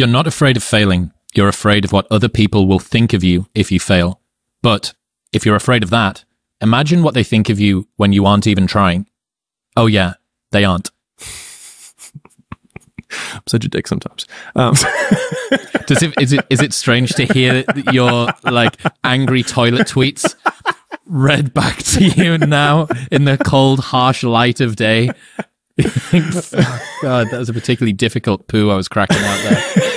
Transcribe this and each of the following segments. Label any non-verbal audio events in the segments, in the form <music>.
You're not afraid of failing. You're afraid of what other people will think of you if you fail. But if you're afraid of that, imagine what they think of you when you aren't even trying. Oh, yeah, they aren't. I'm <laughs> such a dick sometimes. Um, <laughs> Does it, is it is it strange to hear your like angry toilet tweets read back to you now in the cold, harsh light of day? <laughs> God, that was a particularly difficult poo I was cracking out there.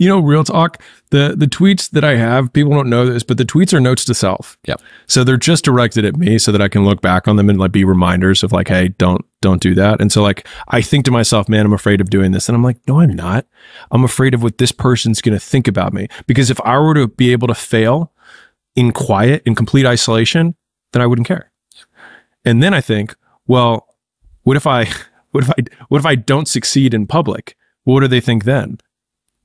You know, real talk, the the tweets that I have, people don't know this, but the tweets are notes to self. Yep. So they're just directed at me so that I can look back on them and like be reminders of like, hey, don't don't do that. And so like I think to myself, man, I'm afraid of doing this. And I'm like, no, I'm not. I'm afraid of what this person's gonna think about me. Because if I were to be able to fail in quiet, in complete isolation, then I wouldn't care. And then I think, well, what if I <laughs> what if I what if I don't succeed in public? What do they think then?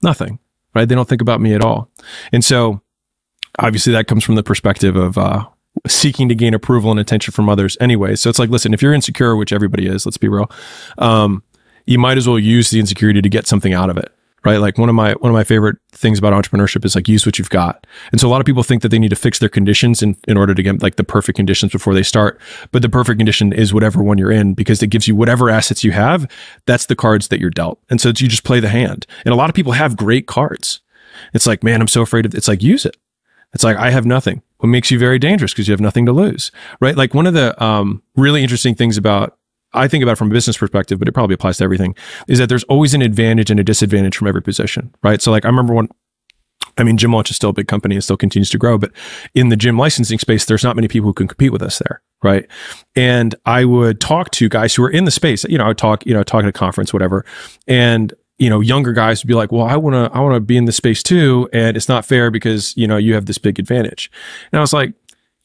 Nothing, right? They don't think about me at all. And so obviously that comes from the perspective of uh, seeking to gain approval and attention from others anyway. So it's like, listen, if you're insecure, which everybody is, let's be real, um, you might as well use the insecurity to get something out of it right? Like one of my one of my favorite things about entrepreneurship is like use what you've got. And so a lot of people think that they need to fix their conditions in, in order to get like the perfect conditions before they start. But the perfect condition is whatever one you're in because it gives you whatever assets you have. That's the cards that you're dealt. And so you just play the hand. And a lot of people have great cards. It's like, man, I'm so afraid of it's like use it. It's like I have nothing. What makes you very dangerous because you have nothing to lose, right? Like one of the um, really interesting things about I think about it from a business perspective, but it probably applies to everything, is that there's always an advantage and a disadvantage from every position, right? So like I remember when I mean, Gym Launch is still a big company and still continues to grow, but in the gym licensing space, there's not many people who can compete with us there, right? And I would talk to guys who are in the space, you know, I would talk, you know, talk at a conference, whatever, and you know, younger guys would be like, "Well, I want to, I want to be in the space too, and it's not fair because you know you have this big advantage." And I was like,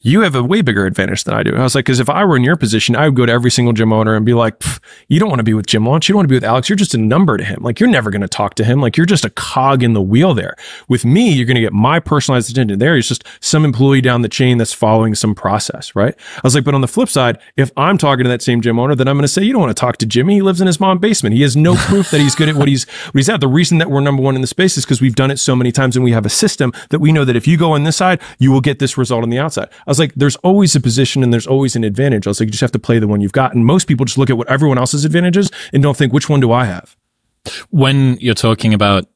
you have a way bigger advantage than I do. I was like, because if I were in your position, I would go to every single gym owner and be like, you don't want to be with Gym Launch. You don't want to be with Alex. You're just a number to him. Like, you're never going to talk to him. Like, you're just a cog in the wheel there. With me, you're going to get my personalized attention. There is just some employee down the chain that's following some process, right? I was like, but on the flip side, if I'm talking to that same gym owner, then I'm going to say, you don't want to talk to Jimmy. He lives in his mom's basement. He has no proof that he's good at what he's, what he's at. The reason that we're number one in the space is because we've done it so many times and we have a system that we know that if you go on this side, you will get this result on the outside. I was like, there's always a position and there's always an advantage. I was like, you just have to play the one you've got. And most people just look at what everyone else's advantage is and don't think, which one do I have? When you're talking about,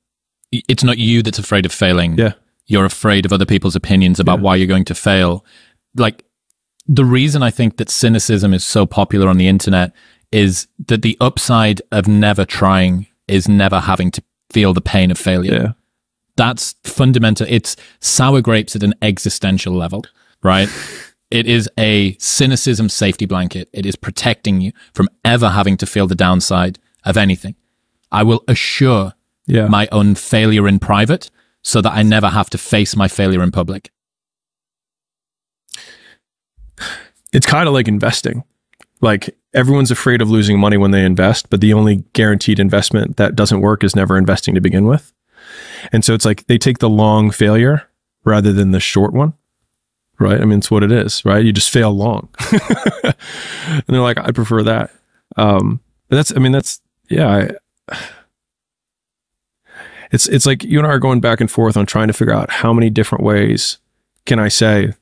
it's not you that's afraid of failing. Yeah. You're afraid of other people's opinions about yeah. why you're going to fail. Like the reason I think that cynicism is so popular on the internet is that the upside of never trying is never having to feel the pain of failure. Yeah. That's fundamental. It's sour grapes at an existential level, right? It is a cynicism safety blanket. It is protecting you from ever having to feel the downside of anything. I will assure yeah. my own failure in private so that I never have to face my failure in public. It's kind of like investing. Like everyone's afraid of losing money when they invest, but the only guaranteed investment that doesn't work is never investing to begin with. And so it's like they take the long failure rather than the short one right? I mean, it's what it is, right? You just fail long. <laughs> and they're like, I prefer that. Um, but that's, I mean, that's, yeah, I, it's, it's like you and I are going back and forth on trying to figure out how many different ways can I say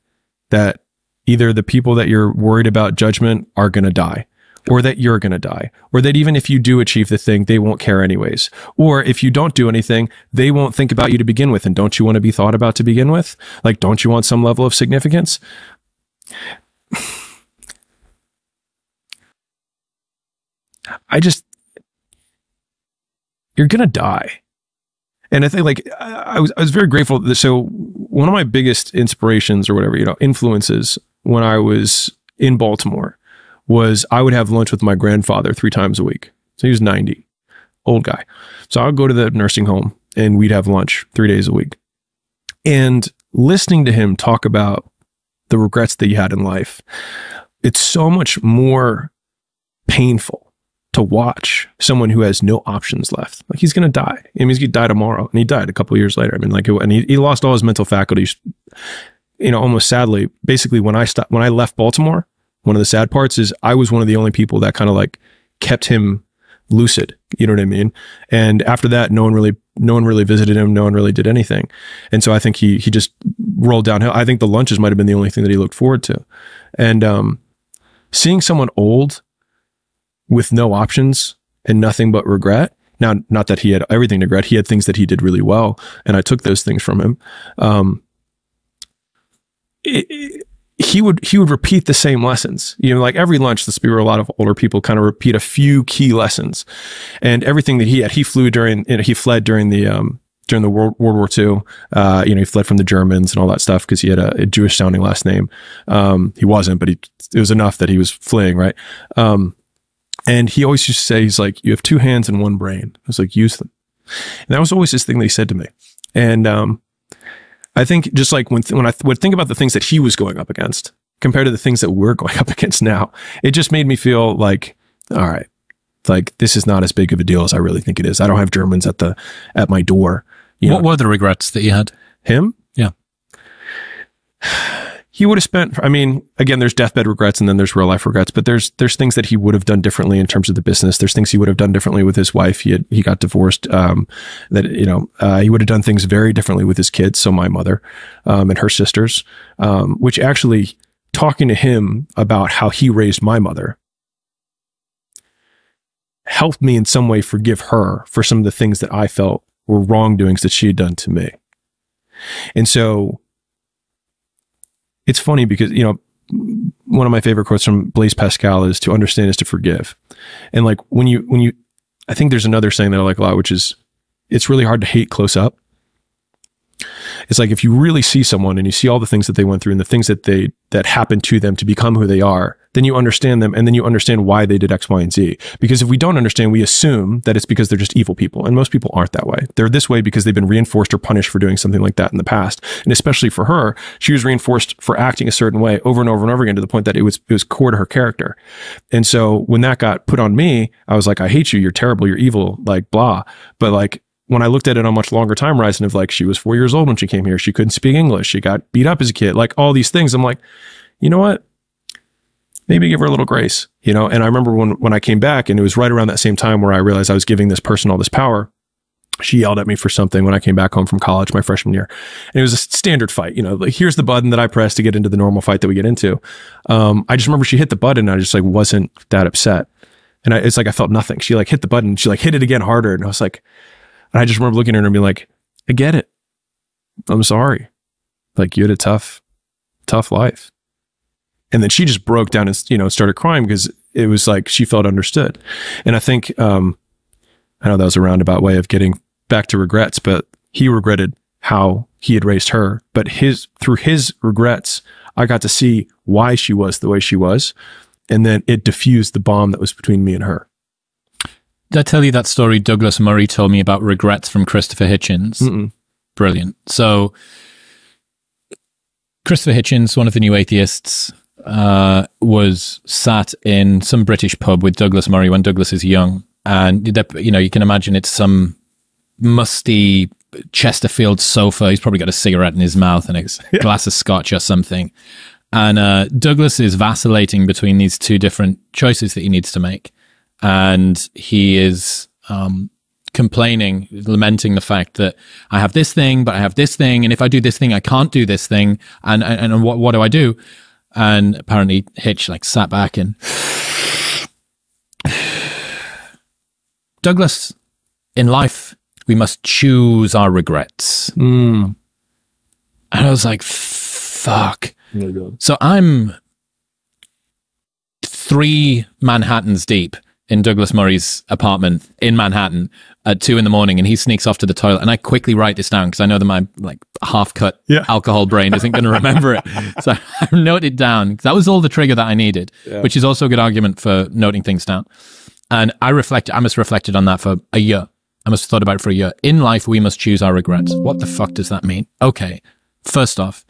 that either the people that you're worried about judgment are going to die or that you're going to die, or that even if you do achieve the thing, they won't care anyways. Or if you don't do anything, they won't think about you to begin with. And don't you want to be thought about to begin with? Like, don't you want some level of significance? <sighs> I just, you're going to die. And I think like I was, I was very grateful. That, so one of my biggest inspirations or whatever, you know, influences when I was in Baltimore was I would have lunch with my grandfather three times a week. So he was 90, old guy. So I would go to the nursing home and we'd have lunch three days a week. And listening to him talk about the regrets that he had in life, it's so much more painful to watch someone who has no options left. Like he's going to die. I mean, he's to die tomorrow. And he died a couple years later. I mean, like, and he, he lost all his mental faculties, you know, almost sadly. Basically, when I stopped, when I left Baltimore, one of the sad parts is I was one of the only people that kind of like kept him lucid. You know what I mean? And after that, no one really, no one really visited him. No one really did anything. And so I think he, he just rolled downhill. I think the lunches might have been the only thing that he looked forward to. And, um, seeing someone old with no options and nothing but regret. Now, not that he had everything to regret. He had things that he did really well. And I took those things from him. Um, it, it, he would he would repeat the same lessons. You know, like every lunch, the speaker, a lot of older people kind of repeat a few key lessons, and everything that he had. He flew during, you know, he fled during the um, during the World, World War II. Uh, you know, he fled from the Germans and all that stuff because he had a, a Jewish sounding last name. Um, he wasn't, but he it was enough that he was fleeing, right? Um, and he always used to say, he's like, you have two hands and one brain. I was like, use them. And that was always his thing that he said to me. And um, I think just like when th- when I th- would think about the things that he was going up against compared to the things that we're <laughs> going up against now, it just made me feel like, all right, like this is not as big of a deal as I really think it is. I don't have Germans at the at my door. You what know, were the regrets that you had? him, Yeah. He would have spent. I mean, again, there's deathbed regrets and then there's real life regrets. But there's there's things that he would have done differently in terms of the business. There's things he would have done differently with his wife. He had he got divorced. Um, that you know uh, he would have done things very differently with his kids. So my mother, um, and her sisters, um, which actually talking to him about how he raised my mother helped me in some way forgive her for some of the things that I felt were wrongdoings that she had done to me. And so it's funny because, you know, one of my favorite quotes from Blaise Pascal is to understand is to forgive. And like when you, when you, I think there's another saying that I like a lot, which is it's really hard to hate close up. It's like if you really see someone and you see all the things that they went through and the things that they that happened to them to become who they are, then you understand them and then you understand why they did X, Y, and Z. Because if we don't understand, we assume that it's because they're just evil people. And most people aren't that way. They're this way because they've been reinforced or punished for doing something like that in the past. And especially for her, she was reinforced for acting a certain way over and over and over again to the point that it was it was core to her character. And so when that got put on me, I was like, I hate you, you're terrible, you're evil, like blah. But like when I looked at it on a much longer time horizon of like she was four years old when she came here, she couldn't speak English, she got beat up as a kid, like all these things. I'm like, you know what? Maybe give her a little grace, you know. And I remember when when I came back, and it was right around that same time where I realized I was giving this person all this power. She yelled at me for something when I came back home from college my freshman year, and it was a standard fight. You know, like here's the button that I press to get into the normal fight that we get into. Um, I just remember she hit the button, and I just like wasn't that upset, and I, it's like I felt nothing. She like hit the button, she like hit it again harder, and I was like, and I just remember looking at her and being like, I get it. I'm sorry. Like you had a tough, tough life. And then she just broke down and, you know, started crying because it was like she felt understood. And I think, um, I know that was a roundabout way of getting back to regrets, but he regretted how he had raised her. But his, through his regrets, I got to see why she was the way she was. And then it diffused the bomb that was between me and her. Did I tell you that story Douglas Murray told me about regrets from Christopher Hitchens? Mm-mm. Brilliant. So, Christopher Hitchens, one of the new atheists, uh, was sat in some British pub with Douglas Murray when Douglas is young. And, you know, you can imagine it's some musty Chesterfield sofa. He's probably got a cigarette in his mouth and a glass of scotch or something. And uh, Douglas is vacillating between these two different choices that he needs to make. And he is um, complaining, lamenting the fact that I have this thing, but I have this thing. And if I do this thing, I can't do this thing. And, and, and what, what do I do? And apparently Hitch like sat back and <sighs> Douglas, in life, we must choose our regrets. Mm. And I was like, fuck. So I'm three Manhattans deep in Douglas Murray's apartment in Manhattan at two in the morning, and he sneaks off to the toilet. And I quickly write this down because I know that my like half cut Yeah. alcohol brain isn't going <laughs> to remember it. So <laughs> I note it down. That was all the trigger that I needed, which is also a good argument for noting things down. And I reflect, I must reflected on that for a year. I must have thought about it for a year. In life, we must choose our regrets. What the fuck does that mean? Okay. First off,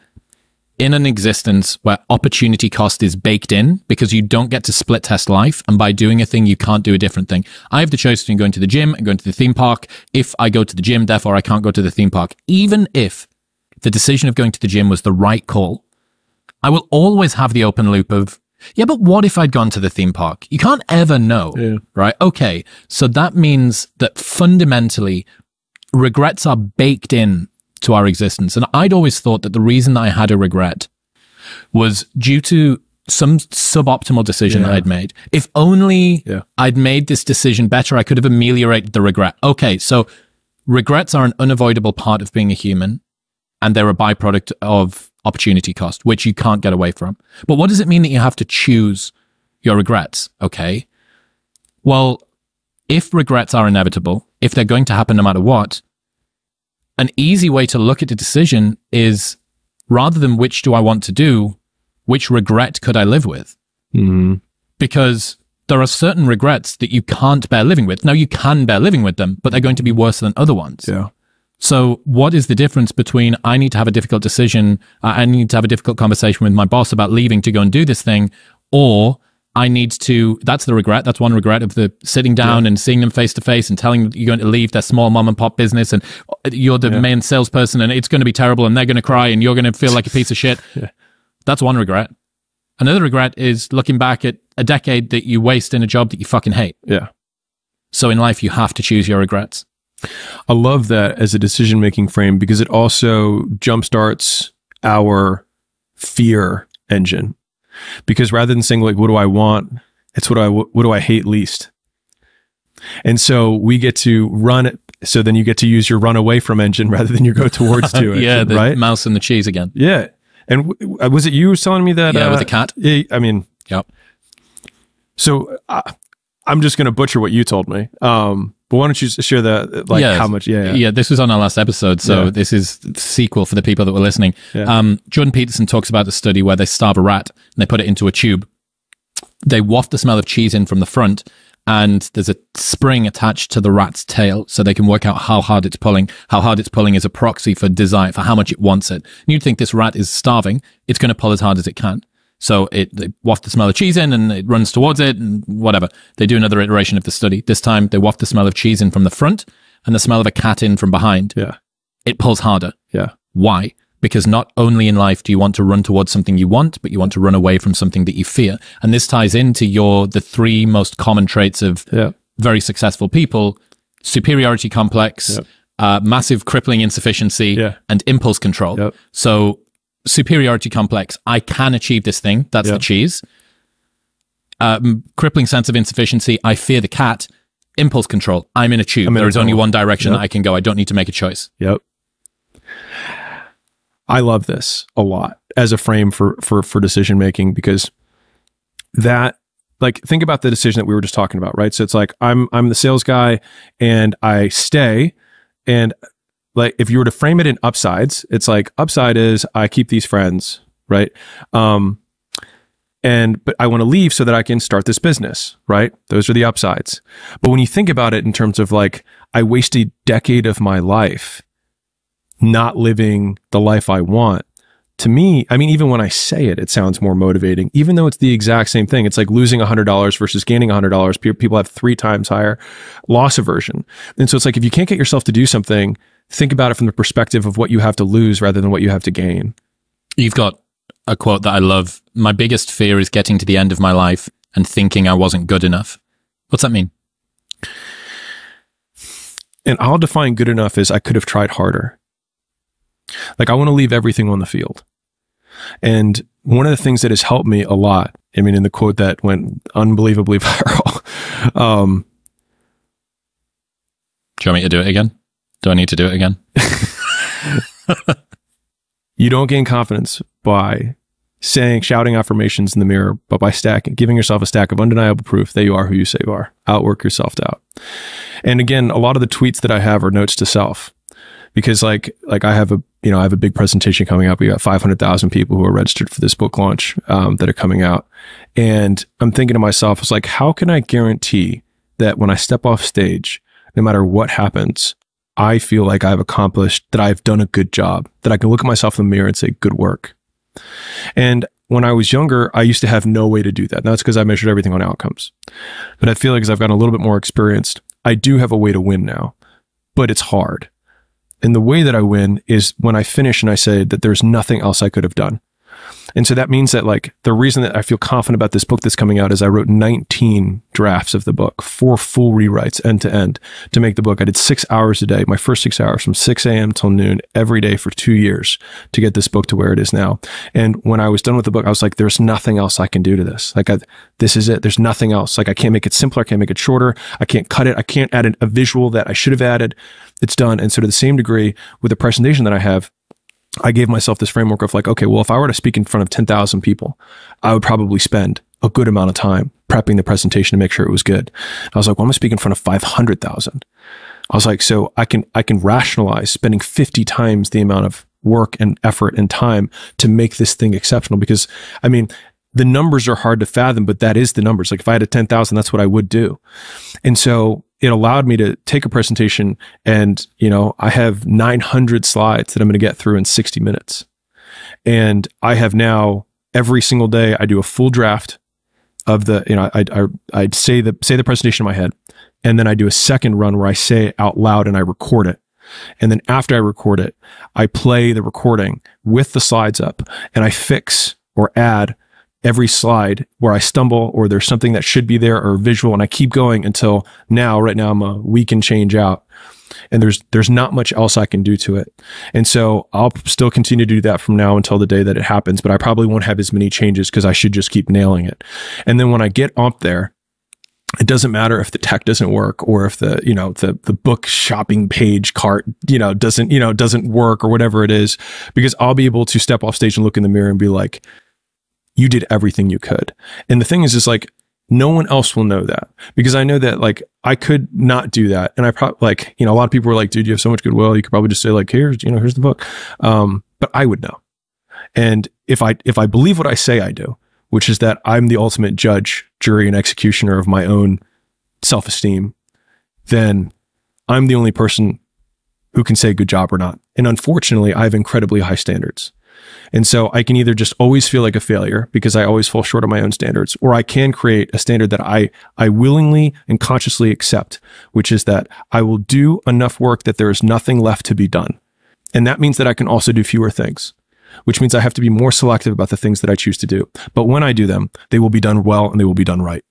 in an existence where opportunity cost is baked in because you don't get to split test life. And by doing a thing, you can't do a different thing. I have the choice between going to the gym and going to the theme park. If I go to the gym, therefore I can't go to the theme park. Even if the decision of going to the gym was the right call, I will always have the open loop of, Yeah, but what if I'd gone to the theme park? You can't ever know, Yeah. right? Okay. So that means that fundamentally regrets are baked in to our existence. And I'd always thought that the reason I had a regret was due to some suboptimal decision Yeah. I'd made. If only Yeah. I'd made this decision better, I could have ameliorated the regret. Okay. So regrets are an unavoidable part of being a human and they're a byproduct of opportunity cost, which you can't get away from. But what does it mean that you have to choose your regrets? Okay. Well, if regrets are inevitable, if they're going to happen no matter what, an easy way to look at a decision is rather than which do I want to do, which regret could I live with? Mhm. Because there are certain regrets that you can't bear living with. Now you can bear living with them, but they're going to be worse than other ones. Yeah. So, what is the difference between I need to have a difficult decision, I need to have a difficult conversation with my boss about leaving to go and do this thing, or I need to, that's the regret. That's one regret of the sitting down and seeing them face to face and telling them you're going to leave their small mom and pop business and you're the main salesperson and it's going to be terrible and they're going to cry and you're going to feel like a piece of shit. <laughs> Yeah. That's one regret. Another regret is looking back at a decade that you waste in a job that you fucking hate. Yeah. So, in life, you have to choose your regrets. I love that as a decision making frame because it also jumpstarts our fear engine. Because rather than saying like, "What do I want?" it's what do I what do I hate least. And so we get to run it. So then you get to use your run away from engine <laughs> rather than your go towards to <laughs> engine, yeah, the right? mouse and the cheese again. Yeah. And w- uh, was it you was telling me that? Yeah, with uh, the cat. Yeah, I mean, Yep. so uh, I'm just going to butcher what you told me. Um, but why don't you share the like how much? Yeah, yeah, Yeah, this was on our last episode, so Yeah. this is the sequel for the people that were listening. Um, Jordan Peterson talks about the study where they starve a rat and they put it into a tube. They waft the smell of cheese in from the front, and there's a spring attached to the rat's tail, so they can work out how hard it's pulling. How hard it's pulling is a proxy for desire, for how much it wants it. And you'd think this rat is starving; it's going to pull as hard as it can. So it they waft the smell of cheese in, and it runs towards it, and whatever. They do another iteration of the study. This time, they waft the smell of cheese in from the front, and the smell of a cat in from behind yeah, it pulls harder. yeah, Why? Because not only in life do you want to run towards something you want, but you want to run away from something that you fear. And this ties into your the three most common traits of yeah, very successful people: superiority complex, uh, massive crippling insufficiency, Yeah. and impulse control. So superiority complex: I can achieve this thing. That's Yep. the cheese. Um, crippling sense of insufficiency: I fear the cat. Impulse control: I'm in a tube. In There a is only one direction Yep. that I can go. I don't need to make a choice. yep. I love this a lot as a frame for for for decision making because that like think about the decision that we were just talking about, right? So it's like I'm I'm the sales guy and I stay and like if you were to frame it in upsides, it's like upside is I keep these friends, right? Um and but I want to leave so that I can start this business, right? Those are the upsides. But when you think about it in terms of like I wasted a decade of my life not living the life I want. To me, I mean, even when I say it, it sounds more motivating, even though it's the exact same thing. It's like losing $100 versus gaining $100. People have three times higher loss aversion. And so it's like, if you can't get yourself to do something, think about it from the perspective of what you have to lose rather than what you have to gain. You've got a quote that I love. My biggest fear is getting to the end of my life and thinking I wasn't good enough. What's that mean? And I'll define good enough as I could have tried harder. Like I want to leave everything on the field. And one of the things that has helped me a lot, I mean, in the quote that went unbelievably <laughs> viral, um, Do you want me to do it again? Do I need to do it again? <laughs> you don't gain confidence by saying, shouting affirmations in the mirror, but by stacking, giving yourself a stack of undeniable proof that you are who you say you are. Outwork your self doubt. And again, a lot of the tweets that I have are notes to self because like, like I have a, you know, I have a big presentation coming up. We got 500,000 people who are registered for this book launch, um, that are coming out. And I'm thinking to myself, it's like, how can I guarantee that when I step off stage, no matter what happens, I feel like I've accomplished, that I've done a good job, that I can look at myself in the mirror and say, good work. And when I was younger, I used to have no way to do that. And that's because I measured everything on outcomes. But I feel like as I've gotten a little bit more experienced, I do have a way to win now, but it's hard. And the way that I win is when I finish and I say that there's nothing else I could have done. And so that means that like the reason that I feel confident about this book that's coming out is I wrote 19 drafts of the book, four full rewrites end to end to make the book. I did six hours a day, my first six hours from 6 a.m. till noon every day for two years to get this book to where it is now. And when I was done with the book, I was like, there's nothing else I can do to this. Like, I, this is it. There's nothing else. Like, I can't make it simpler. I can't make it shorter. I can't cut it. I can't add a visual that I should have added. It's done. And so to the same degree with the presentation that I have, I gave myself this framework of like, okay, well, if I were to speak in front of 10,000 people, I would probably spend a good amount of time prepping the presentation to make sure it was good. I was like, well, I'm going to speak in front of 500,000. I was like, so I can, I can rationalize spending 50 times the amount of work and effort and time to make this thing exceptional. Because I mean, the numbers are hard to fathom, but that is the numbers. Like if I had a 10,000, that's what I would do. And so it allowed me to take a presentation and, you know, I have 900 slides that I'm going to get through in 60 minutes. And I have now every single day, I do a full draft of the, you know, I, I, I'd say the, say the presentation in my head. And then I do a second run where I say it out loud and I record it. And then after I record it, I play the recording with the slides up and I fix or add every slide where I stumble or there's something that should be there or visual. And I keep going until now, right now I'm a week and change out and there's, there's not much else I can do to it. And so I'll still continue to do that from now until the day that it happens, but I probably won't have as many changes because I should just keep nailing it. And then when I get up there, it doesn't matter if the tech doesn't work or if the you know the the book shopping page cart you know doesn't you know doesn't work or whatever it is because I'll be able to step off stage and look in the mirror and be like you did everything you could. And the thing is, is like, no one else will know that because I know that like I could not do that. And I probably like, you know, a lot of people were like, dude, you have so much goodwill. You could probably just say like, here's, you know, here's the book. Um, but I would know. And if I, if I believe what I say I do, which is that I'm the ultimate judge, jury and executioner of my own self esteem, then I'm the only person who can say good job or not. And unfortunately, I have incredibly high standards. And so I can either just always feel like a failure because I always fall short of my own standards, or I can create a standard that I, I willingly and consciously accept, which is that I will do enough work that there is nothing left to be done. And that means that I can also do fewer things, which means I have to be more selective about the things that I choose to do. But when I do them, they will be done well and they will be done right.